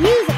music.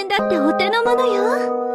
戦だってお手の物よ。